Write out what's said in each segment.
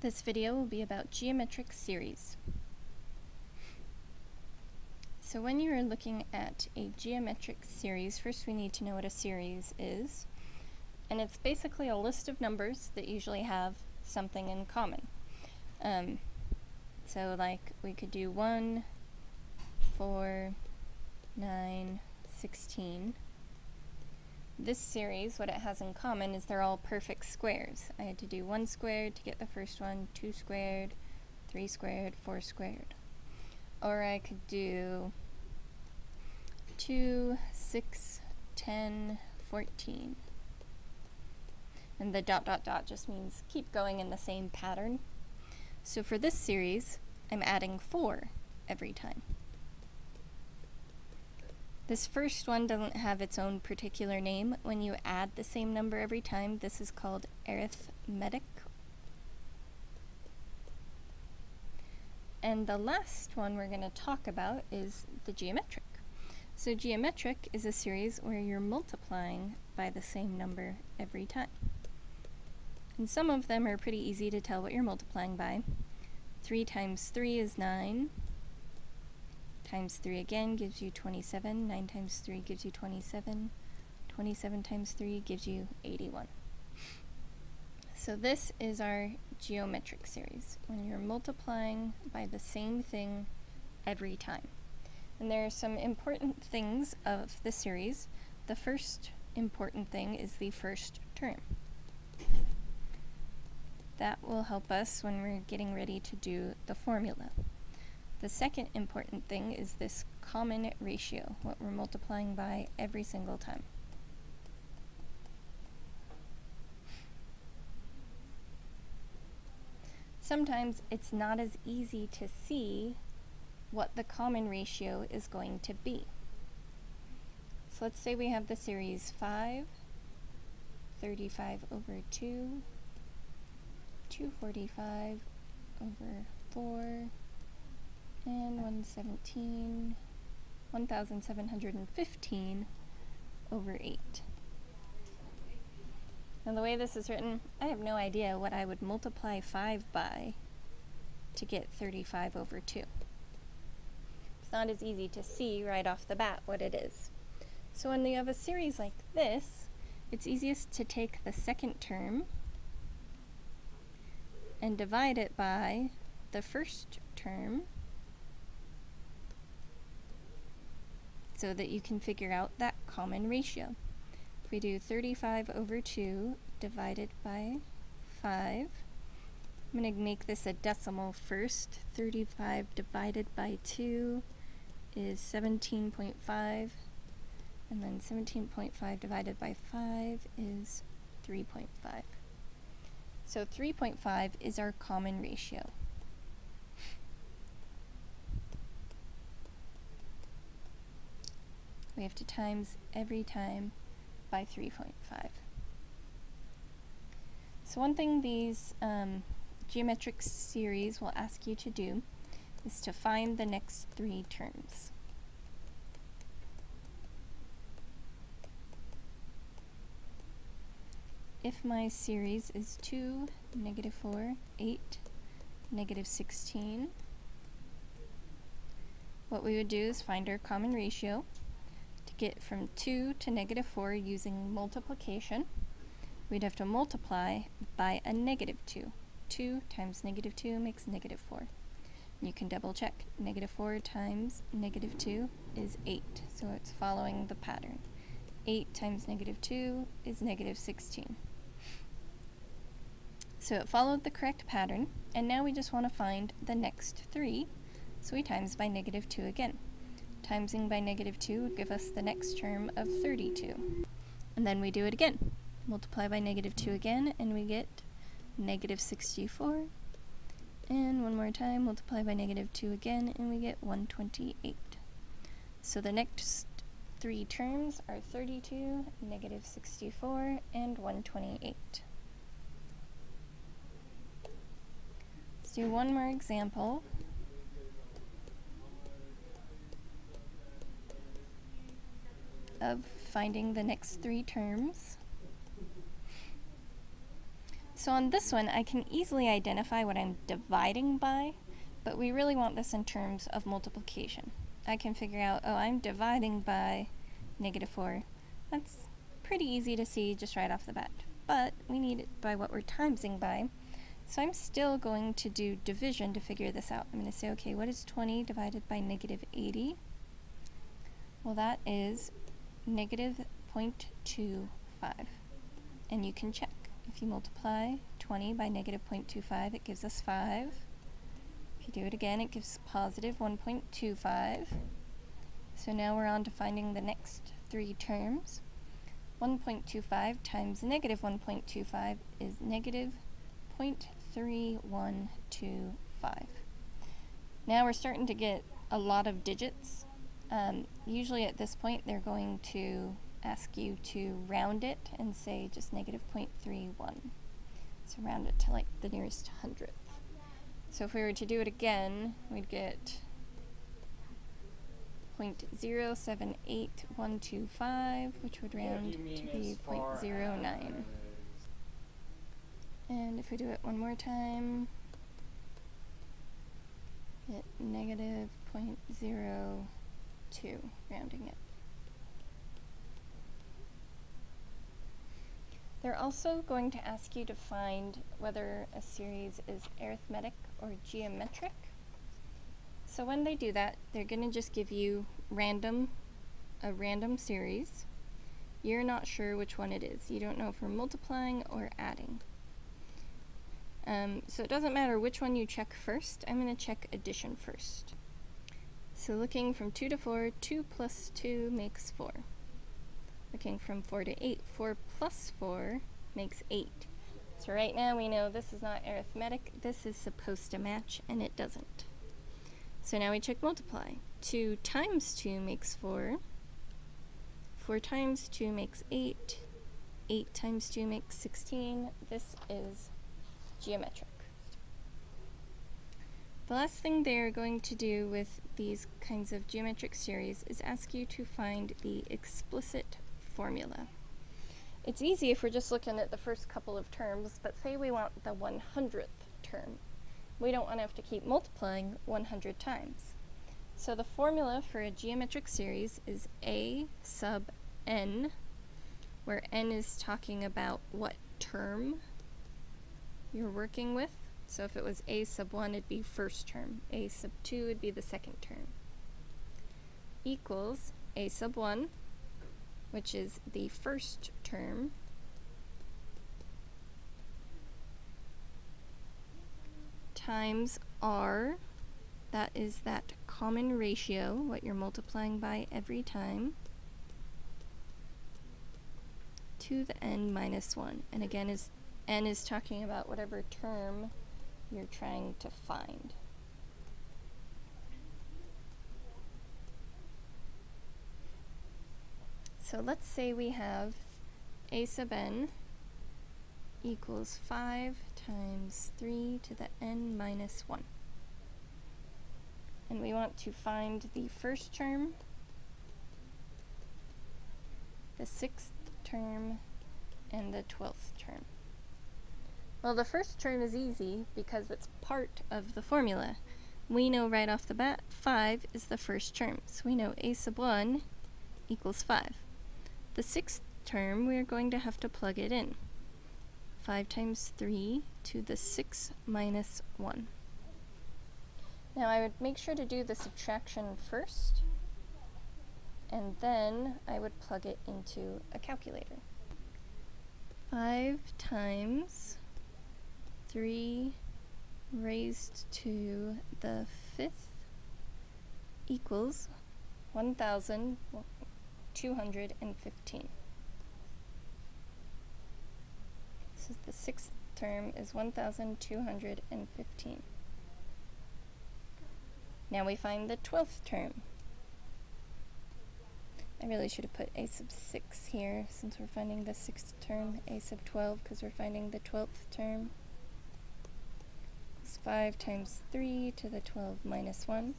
This video will be about geometric series. So when you are looking at a geometric series, first we need to know what a series is. And it's basically a list of numbers that usually have something in common. Um, so like we could do 1, 4, 9, 16. This series, what it has in common is they're all perfect squares. I had to do 1 squared to get the first one, 2 squared, 3 squared, 4 squared. Or I could do 2, 6, 10, 14. And the dot dot dot just means keep going in the same pattern. So for this series, I'm adding 4 every time. This first one doesn't have its own particular name. When you add the same number every time, this is called arithmetic. And the last one we're going to talk about is the geometric. So geometric is a series where you're multiplying by the same number every time. And some of them are pretty easy to tell what you're multiplying by. 3 times 3 is 9 times 3 again gives you 27. 9 times 3 gives you 27. 27 times 3 gives you 81. So this is our geometric series, when you're multiplying by the same thing every time. And there are some important things of the series. The first important thing is the first term. That will help us when we're getting ready to do the formula. The second important thing is this common ratio, what we're multiplying by every single time. Sometimes it's not as easy to see what the common ratio is going to be. So let's say we have the series 5, 35 over 2, 245 over 4, and 117, 1,715 over 8. Now the way this is written, I have no idea what I would multiply 5 by to get 35 over 2. It's not as easy to see right off the bat what it is. So when you have a series like this, it's easiest to take the second term and divide it by the first term so that you can figure out that common ratio. If we do 35 over 2 divided by 5, I'm going to make this a decimal first. 35 divided by 2 is 17.5, and then 17.5 divided by 5 is 3.5. So 3.5 is our common ratio. We have to times every time by 3.5. So one thing these um, geometric series will ask you to do is to find the next three terms. If my series is 2, negative 4, 8, negative 16, what we would do is find our common ratio, get from 2 to negative 4 using multiplication, we'd have to multiply by a negative 2. 2 times negative 2 makes negative 4. You can double check. Negative 4 times negative 2 is 8, so it's following the pattern. 8 times negative 2 is negative 16. So it followed the correct pattern, and now we just want to find the next 3, so we times by negative 2 again. Timesing by negative 2 would give us the next term of 32. And then we do it again. Multiply by negative 2 again, and we get negative 64. And one more time, multiply by negative 2 again, and we get 128. So the next three terms are 32, negative 64, and 128. Let's do one more example. Of finding the next three terms. So on this one, I can easily identify what I'm dividing by, but we really want this in terms of multiplication. I can figure out, oh, I'm dividing by negative 4. That's pretty easy to see just right off the bat. But we need it by what we're timesing by. So I'm still going to do division to figure this out. I'm going to say, okay, what is 20 divided by negative 80? Well, that is negative 0.25. And you can check. If you multiply 20 by negative 0.25, it gives us 5. If you do it again, it gives positive 1.25. So now we're on to finding the next three terms. 1.25 times negative 1.25 is negative 0.3125. Now we're starting to get a lot of digits. Um, usually at this point they're going to ask you to round it and say just negative 0.31. So round it to like the nearest hundredth. So if we were to do it again, we'd get 0.078125, which would round to be 0.09. And if we do it one more time, get negative 0.02, rounding it. They're also going to ask you to find whether a series is arithmetic or geometric. So when they do that, they're going to just give you random, a random series. You're not sure which one it is. You don't know if we're multiplying or adding. Um, so it doesn't matter which one you check first. I'm going to check addition first. So looking from 2 to 4, 2 plus 2 makes 4. Looking from 4 to 8, 4 plus 4 makes 8. So right now we know this is not arithmetic, this is supposed to match, and it doesn't. So now we check multiply. 2 times 2 makes 4. 4 times 2 makes 8. 8 times 2 makes 16. This is geometric. The last thing they're going to do with these kinds of geometric series is ask you to find the explicit formula. It's easy if we're just looking at the first couple of terms, but say we want the 100th term. We don't want to have to keep multiplying 100 times. So the formula for a geometric series is a sub n, where n is talking about what term you're working with. So if it was a sub 1, it'd be first term. a sub 2 would be the second term. Equals a sub 1 which is the first term, times r, that is that common ratio, what you're multiplying by every time, to the n minus 1. And again, is n is talking about whatever term you're trying to find. So let's say we have a sub n equals 5 times 3 to the n minus 1. And we want to find the first term, the sixth term, and the twelfth term. Well, the first term is easy because it's part of the formula. We know right off the bat 5 is the first term, so we know a sub 1 equals 5. The sixth term, we are going to have to plug it in. 5 times 3 to the 6 minus 1. Now I would make sure to do the subtraction first, and then I would plug it into a calculator. 5 times 3 raised to the fifth equals 1,000, 215. This is the sixth term is 1,215. Now we find the 12th term. I really should have put a sub 6 here since we're finding the 6th term, a sub 12 because we're finding the 12th term. It's 5 times 3 to the 12 minus 1.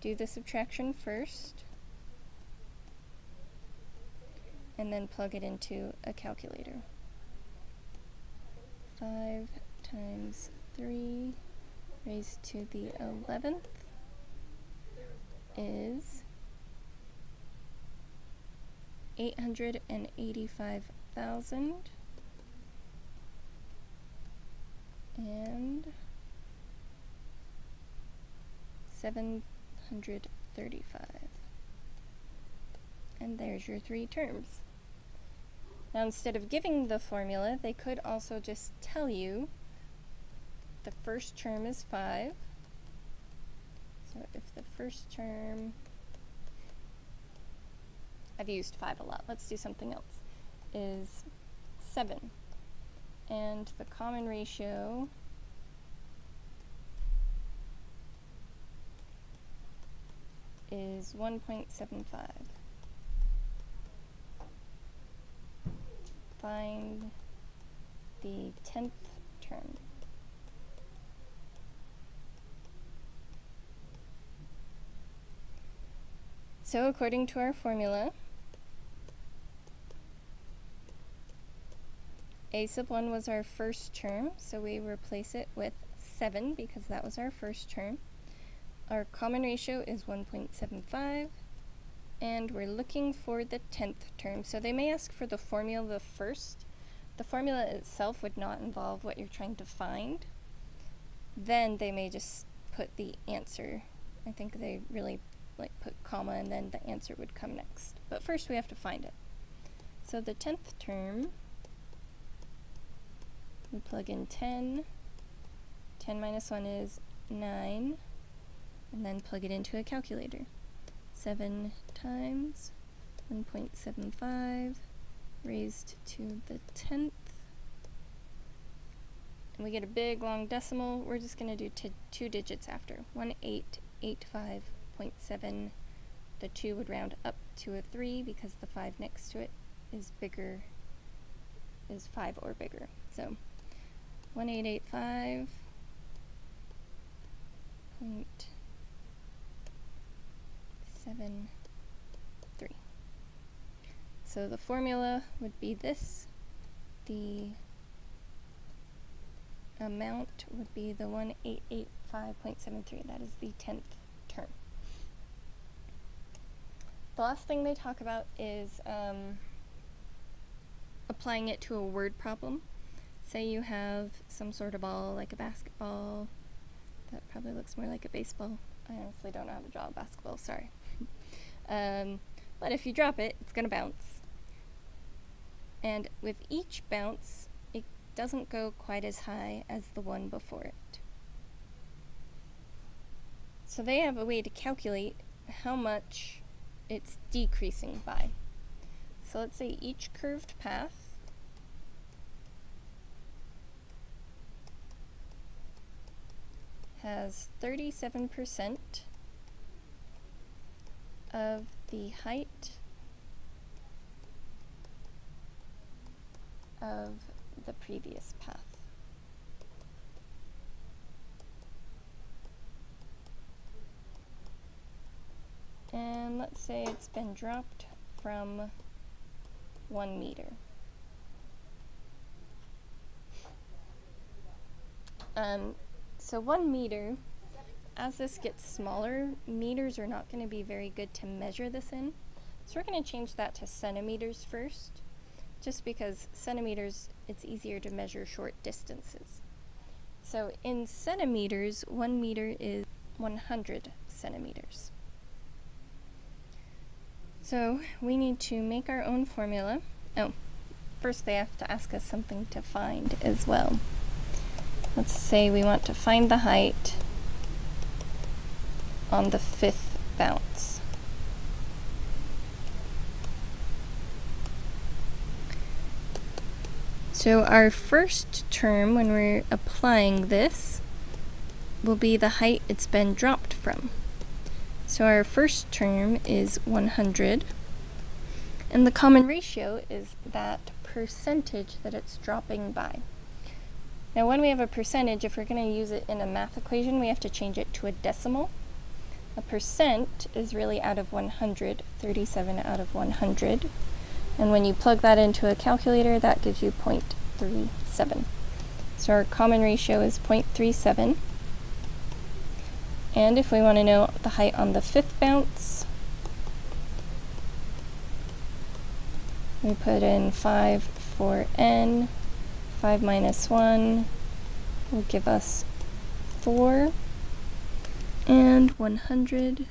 Do the subtraction first. and then plug it into a calculator. 5 times 3 raised to the 11th is 885,000 and 735. And there's your three terms. Now instead of giving the formula, they could also just tell you the first term is 5. So if the first term, I've used 5 a lot, let's do something else, is 7. And the common ratio is 1.75. Find the 10th term. So according to our formula, a sub 1 was our first term, so we replace it with 7 because that was our first term. Our common ratio is 1.75, and we're looking for the 10th term. So they may ask for the formula first. The formula itself would not involve what you're trying to find. Then they may just put the answer. I think they really like put comma and then the answer would come next. But first we have to find it. So the 10th term, we plug in 10. 10 minus 1 is 9. And then plug it into a calculator. 7 times 1.75 raised to the 10th. And we get a big long decimal. We're just going to do two digits after. 1885 0.7. The 2 would round up to a 3 because the 5 next to it is bigger, is 5 or bigger. So 1885 point seven three. So the formula would be this. The amount would be the 1885.73. That is the 10th term. The last thing they talk about is um, applying it to a word problem. Say you have some sort of ball, like a basketball, that probably looks more like a baseball. I honestly don't know how to draw a basketball, sorry. Um, but if you drop it, it's going to bounce. And with each bounce, it doesn't go quite as high as the one before it. So they have a way to calculate how much it's decreasing by. So let's say each curved path has 37% of the height of the previous path. and let's say it's been dropped from one meter. Um, so one meter, as this gets smaller, meters are not going to be very good to measure this in. So we're going to change that to centimeters first, just because centimeters, it's easier to measure short distances. So in centimeters, one meter is 100 centimeters. So we need to make our own formula. Oh, first they have to ask us something to find as well. Let's say we want to find the height on the fifth bounce. So our first term when we're applying this will be the height it's been dropped from. So our first term is 100, and the common ratio is that percentage that it's dropping by. Now when we have a percentage, if we're going to use it in a math equation, we have to change it to a decimal. A percent is really out of 100, 37 out of 100. And when you plug that into a calculator, that gives you 0.37. So our common ratio is 0.37. And if we want to know the height on the fifth bounce, we put in 5 for n, 5 minus 1 will give us 4, and 100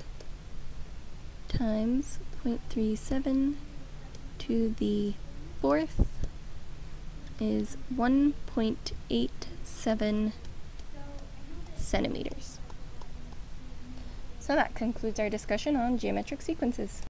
times 0.37 to the fourth is 1.87 centimeters. So that concludes our discussion on geometric sequences.